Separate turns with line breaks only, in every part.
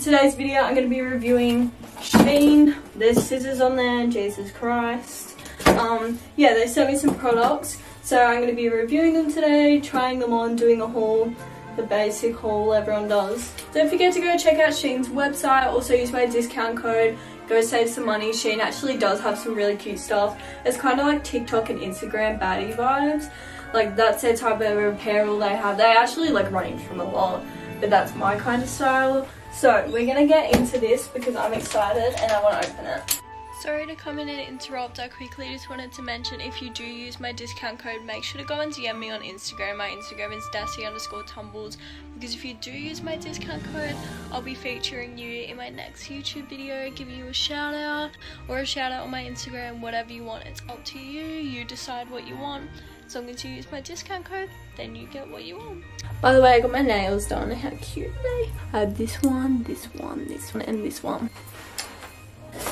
Today's video, I'm going to be reviewing Shein. There's scissors on there, Jesus Christ. Um, yeah, they sent me some products, so I'm going to be reviewing them today, trying them on, doing a haul, the basic haul everyone does. Don't forget to go check out Shein's website, also use my discount code, go save some money. Shein actually does have some really cute stuff. It's kind of like TikTok and Instagram baddie vibes. Like that's their type of apparel they have. They actually like range from a lot but that's my kind of style. So we're gonna get into this because I'm excited and I want to open it. Sorry to come in and interrupt, I quickly just wanted to mention if you do use my discount code, make sure to go and DM me on Instagram. My Instagram is dassy underscore tumbles because if you do use my discount code, I'll be featuring you in my next YouTube video, giving you a shout out or a shout out on my Instagram, whatever you want. It's up to you, you decide what you want. As long as you use my discount code, then you get what you want. By the way, I got my nails done. How cute are they? I have this one, this one, this one, and this one.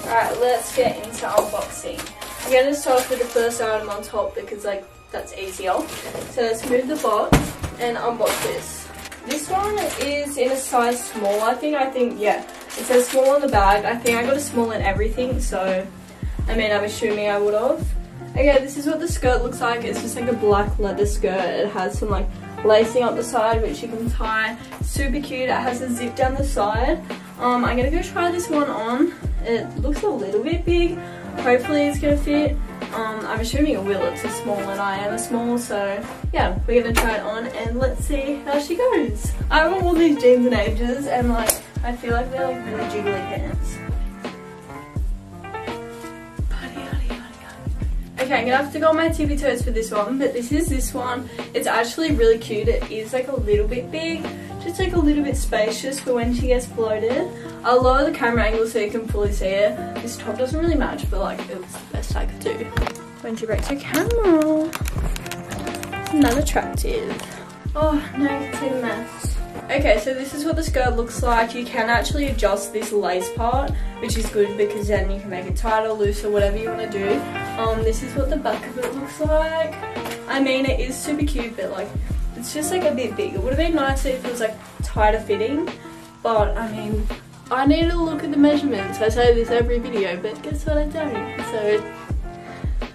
Alright, let's get into unboxing. I'm going to start with the first item on top because like that's easier. So let's move the box and unbox this. This one is in a size small, I think. I think, yeah, it says small on the bag. I think I got a small in everything, so I mean, I'm assuming I would have. Okay, this is what the skirt looks like. It's just like a black leather skirt. It has some like lacing up the side which you can tie. Super cute. It has a zip down the side. Um, I'm gonna go try this one on. It looks a little bit big. Hopefully it's gonna fit. Um, I'm assuming it will. It's a small and I am a small, so yeah, we're gonna try it on and let's see how she goes. I haven't these jeans in ages and like I feel like they're like really jiggly pants. Okay, I'm gonna have to go on my tippy toes for this one, but this is this one. It's actually really cute. It is like a little bit big, just like a little bit spacious for when she gets bloated. I'll lower the camera angle so you can fully see it. This top doesn't really match, but like it was the best I could do. When she breaks her camera. it's Not attractive. Oh, no, it's a mess. Okay, so this is what the skirt looks like. You can actually adjust this lace part, which is good because then you can make it tighter, looser, whatever you want to do. Um, this is what the back of it looks like. I mean, it is super cute, but like, it's just like a bit big. It would have been nicer if it was like tighter fitting, but I mean, I need to look at the measurements. I say this every video, but guess what I don't. So,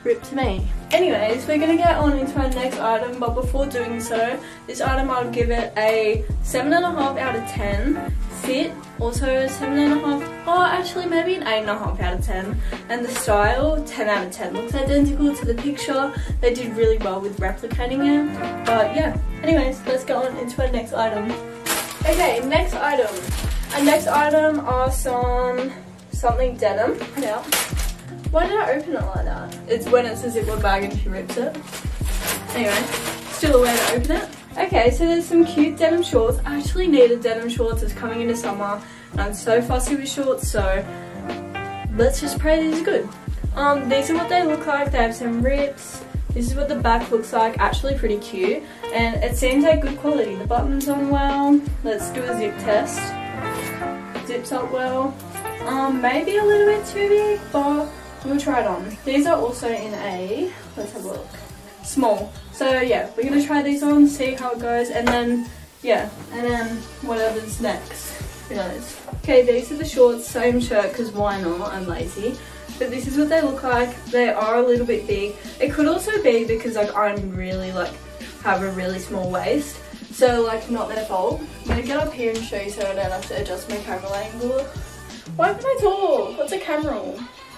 rip to me. Anyways, we're to get on into our next item, but before doing so, this item I'll give it a 7.5 out of 10. Fit, also 7.5, oh actually maybe an 8.5 out of 10. And the style, 10 out of 10. Looks identical to the picture. They did really well with replicating it. But yeah, anyways, let's go on into our next item. Okay, next item. Our next item are some, something denim. Yeah. Why did I open it like that? It's when it's a Ziploc bag and she rips it. Anyway, still a way to open it. Okay, so there's some cute denim shorts. I actually needed denim shorts. It's coming into summer and I'm so fussy with shorts, so let's just pray these are good. Um, these are what they look like. They have some rips. This is what the back looks like. Actually pretty cute. And it seems like good quality. The button's on well. Let's do a zip test. Zips up well. Um, maybe a little bit too big, but We'll try it on. These are also in a, let's have a look, small. So yeah, we're to try these on, see how it goes, and then, yeah, and then whatever's next, who knows. Okay, these are the shorts, same shirt, because why not, I'm lazy. But this is what they look like. They are a little bit big. It could also be because like I'm really like, have a really small waist. So like not their fault. I'm gonna get up here and show you so I don't have to adjust my camera angle. Why can I talk? What's a camera?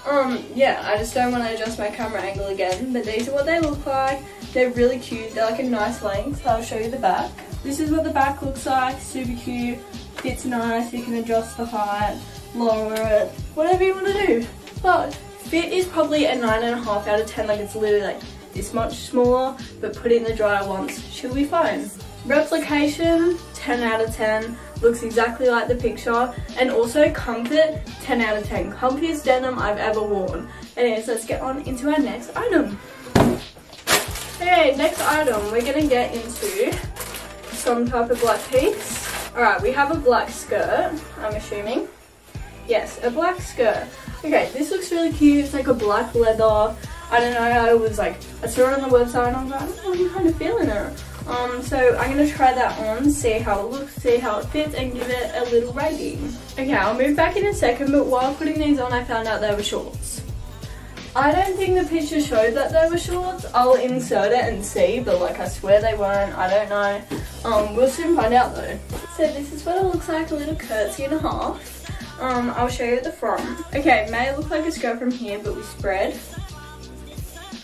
Um, yeah, I just don't want to adjust my camera angle again, but these are what they look like. They're really cute. They're like a nice length. I'll show you the back. This is what the back looks like. Super cute. Fits nice. You can adjust the height, lower it, whatever you want to do. But fit is probably a 9.5 out of 10. Like it's literally like this much smaller, but put it in the dryer once. She'll be fine. Replication, 10 out of 10 looks exactly like the picture. And also comfort 10 out of 10 comfiest denim I've ever worn. Anyways let's get on into our next item. Okay next item we're gonna get into some type of black piece. All right we have a black skirt I'm assuming. Yes a black skirt. Okay this looks really cute. It's like a black leather. I don't know I was like I saw it on the website and I was like oh, I'm kind of feeling it Um, so I'm to try that on, see how it looks, see how it fits and give it a little rating. Okay, I'll move back in a second, but while putting these on I found out they were shorts. I don't think the picture showed that they were shorts. I'll insert it and see, but like I swear they weren't. I don't know. Um, we'll soon find out though. So this is what it looks like, a little curtsy and a half. Um, I'll show you the front. Okay, may look like a skirt from here, but we spread.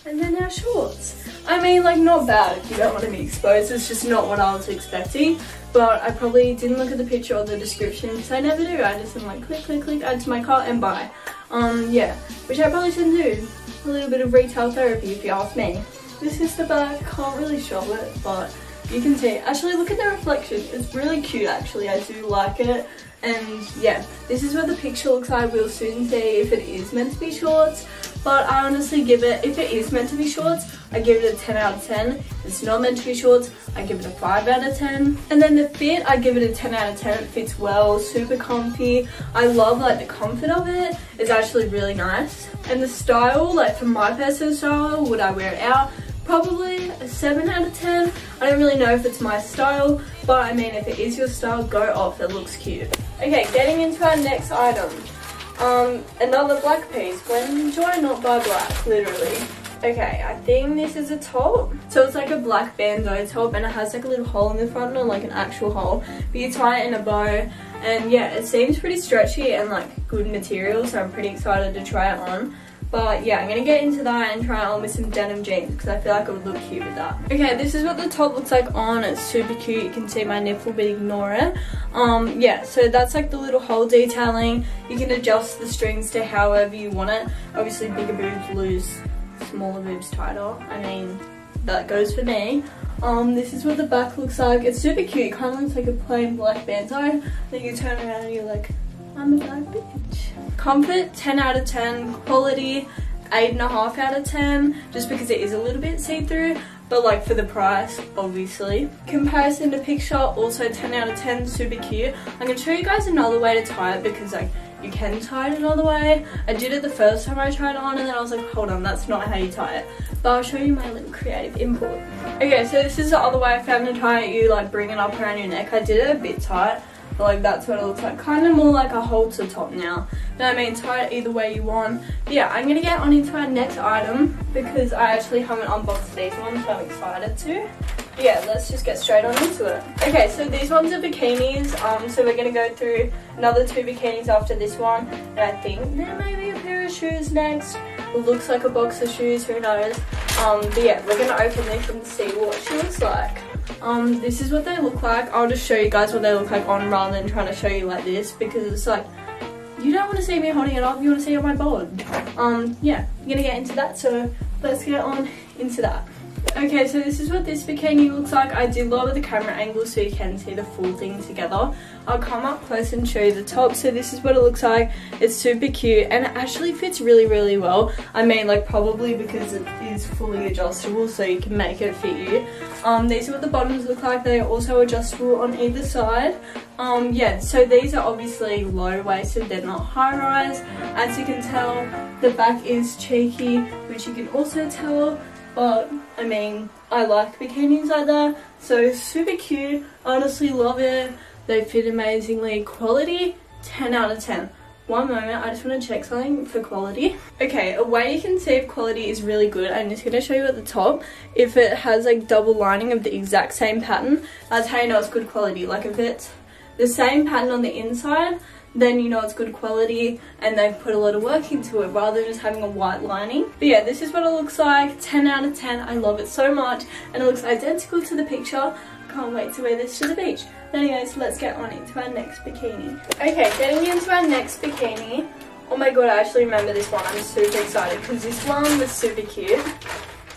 And then our shorts. I mean, like, not bad if you don't want to be exposed. It's just not what I was expecting. But I probably didn't look at the picture or the description because I never do. I just am like, click, click, click, add to my cart and buy. Um, yeah, which I probably shouldn't do. A little bit of retail therapy if you ask me. This is the back. Can't really show it, but you can see. Actually, look at the reflection. It's really cute, actually. I do like it. And yeah, this is what the picture looks like. We'll soon see if it is meant to be shorts. But I honestly give it, if it is meant to be shorts, I give it a 10 out of 10. If it's not meant to be shorts, I give it a 5 out of 10. And then the fit, I give it a 10 out of 10. It fits well, super comfy. I love like the comfort of it. It's actually really nice. And the style, like for my personal style, would I wear it out? Probably a 7 out of 10. I don't really know if it's my style, but I mean if it is your style, go off, it looks cute. Okay, getting into our next item. Um, another black piece. When do I not buy black, literally? Okay, I think this is a top. So it's like a black bandeau top and it has like a little hole in the front, not like an actual hole. But you tie it in a bow and yeah, it seems pretty stretchy and like good material, so I'm pretty excited to try it on. But yeah, I'm to get into that and try on with some denim jeans because I feel like it would look cute with that. Okay, this is what the top looks like on. It's super cute. You can see my nipple, but ignore it. Um, yeah, so that's like the little hole detailing. You can adjust the strings to however you want it. Obviously, bigger boobs lose, smaller boobs tighter. I mean, that goes for me. Um, this is what the back looks like. It's super cute. It kind of looks like a plain black bandeau. Then you turn around and you're like, I'm a bad bitch. Comfort, 10 out of 10. Quality, 8.5 out of 10. Just because it is a little bit see-through. But like for the price, obviously. Comparison to picture, also 10 out of 10. Super cute. I'm going to show you guys another way to tie it because like you can tie it another way. I did it the first time I tried it on and then I was like, hold on, that's not how you tie it. But I'll show you my little creative input. Okay, so this is the other way I found to tie it. You like bring it up around your neck. I did it a bit tight but like that's what it looks like. Kind of more like a halter top now. But I mean, tie it either way you want. But yeah, I'm going to get on into our next item because I actually haven't unboxed these ones, so I'm excited to. But yeah, let's just get straight on into it. Okay, so these ones are bikinis. Um, so we're going to go through another two bikinis after this one. And I think there may be a pair of shoes next. Looks like a box of shoes, who knows. Um, but yeah, we're going to open this and see what she looks like. Um, this is what they look like. I'll just show you guys what they look like on rather than trying to show you like this because it's like, you don't want to see me holding it up, you want to see it on my board. Um, yeah, I'm to get into that, so let's get on into that. Okay, so this is what this bikini looks like. I did lower the camera angle so you can see the full thing together. I'll come up close and show you the top. So this is what it looks like. It's super cute and it actually fits really, really well. I mean, like probably because it is fully adjustable so you can make it fit you. Um, these are what the bottoms look like. They are also adjustable on either side. Um, yeah, so these are obviously low-waisted. They're not high-rise. As you can tell, the back is cheeky, which you can also tell but I mean I like bikinis like that so super cute. Honestly love it. They fit amazingly. Quality 10 out of 10 one moment I just want to check something for quality. Okay a way you can see if quality is really good I'm just going to show you at the top if it has like double lining of the exact same pattern that's how you know it's good quality. Like if it's the same pattern on the inside then you know it's good quality and they've put a lot of work into it rather than just having a white lining. But yeah, this is what it looks like. 10 out of 10. I love it so much and it looks identical to the picture. Can't wait to wear this to the beach. Anyways, let's get on into our next bikini. Okay, getting into our next bikini. Oh my god, I actually remember this one. I'm super excited because this one was super cute.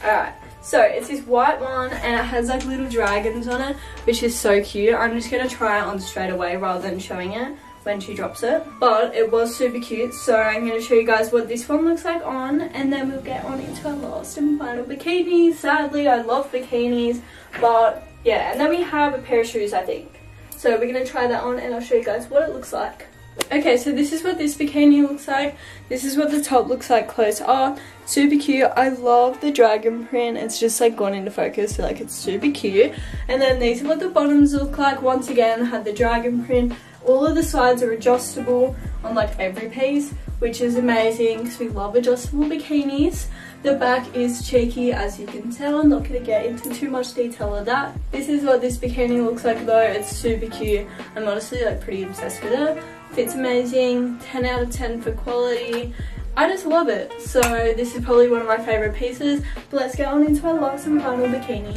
Alright. So it's this white one and it has like little dragons on it, which is so cute. I'm just going to try it on straight away rather than showing it when she drops it. But it was super cute, so I'm going to show you guys what this one looks like on, and then we'll get on into our last and final bikini. Sadly, I love bikinis, but yeah, and then we have a pair of shoes, I think. So we're going to try that on, and I'll show you guys what it looks like. Okay, so this is what this bikini looks like. This is what the top looks like close up. Super cute. I love the dragon print. It's just like gone into focus, so like it's super cute. And then these are what the bottoms look like. Once again, had the dragon print. All of the sides are adjustable on like every piece, which is amazing because we love adjustable bikinis. The back is cheeky as you can tell. I'm not going to get into too much detail of that. This is what this bikini looks like though. It's super cute. I'm honestly like pretty obsessed with it. Fits amazing. 10 out of 10 for quality. I just love it. So this is probably one of my favourite pieces. But let's get on into our last and final bikini.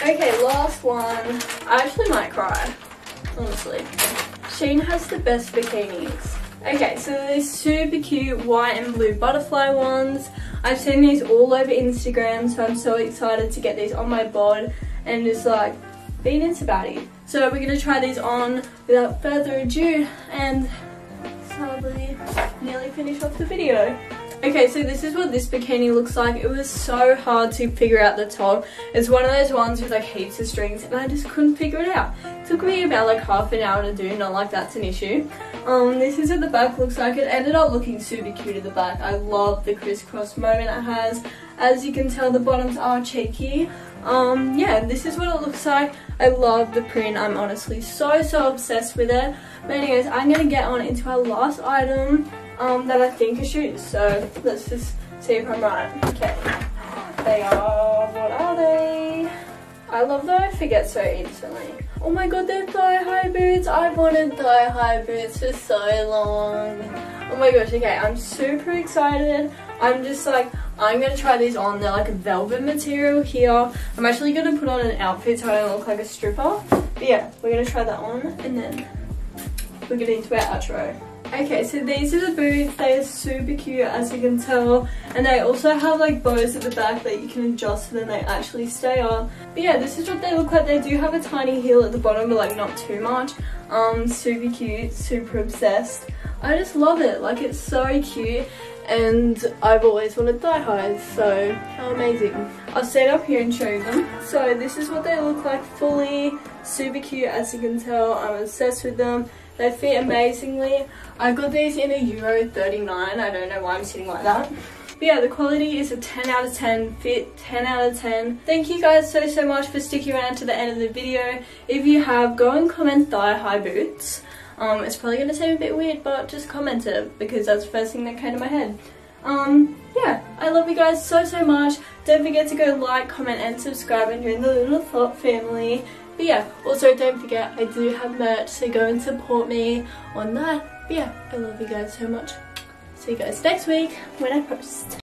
Okay, last one. I actually might cry, honestly. Shein has the best bikinis. Okay, so these super cute white and blue butterfly ones. I've seen these all over Instagram, so I'm so excited to get these on my bod and just like being into baddie. So we're gonna try these on without further ado and sadly nearly finish off the video. Okay, so this is what this bikini looks like. It was so hard to figure out the top. It's one of those ones with like heaps of strings and I just couldn't figure it out. It took me about like half an hour to do, not like that's an issue. Um, this is what the back looks like. It ended up looking super cute at the back. I love the crisscross moment it has. As you can tell, the bottoms are cheeky. Um, yeah, this is what it looks like. I love the print. I'm honestly so, so obsessed with it. But anyways, I'm to get on into our last item um, that I think is shoes. So let's just see if I'm right. Okay. They are, what are they? I love that I forget so instantly. Oh my god, they're thigh high boots. I've wanted thigh high boots for so long. Oh my gosh, okay, I'm super excited. I'm just like, I'm gonna try these on. They're like a velvet material here. I'm actually gonna put on an outfit so I don't look like a stripper. But yeah, we're gonna try that on and then we're getting into our outro. Okay, so these are the boots. They are super cute as you can tell. And they also have like bows at the back that you can adjust so then they actually stay on. But yeah, this is what they look like. They do have a tiny heel at the bottom, but like not too much. Um, super cute, super obsessed. I just love it. Like it's so cute and I've always wanted thigh highs so how amazing I'll stand up here and show you them so this is what they look like fully super cute as you can tell I'm obsessed with them they fit amazingly I got these in a euro 39 I don't know why I'm sitting like that but yeah, the quality is a 10 out of 10, fit 10 out of 10. Thank you guys so, so much for sticking around to the end of the video. If you have, go and comment thigh high boots. Um, it's probably going to seem a bit weird, but just comment it because that's the first thing that came to my head. Um, yeah, I love you guys so, so much. Don't forget to go like, comment, and subscribe and join the Little Thought family. But yeah, also don't forget I do have merch, so go and support me on that. But yeah, I love you guys so much. See you guys next week when I post.